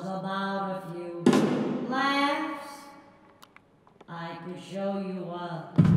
About a few laughs? I could show you a.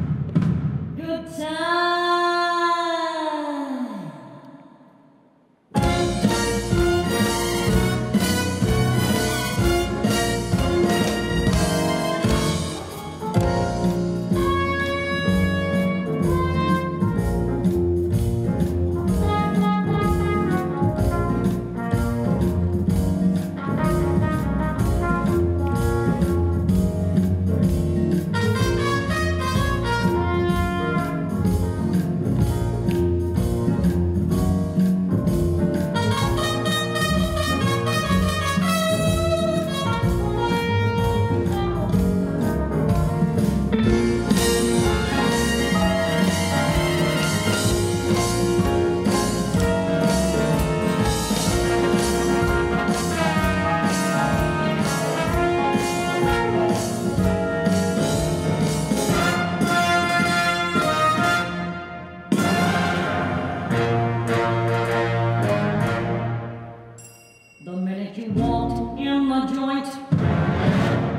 walked in the joint,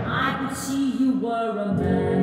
I could see you were a man.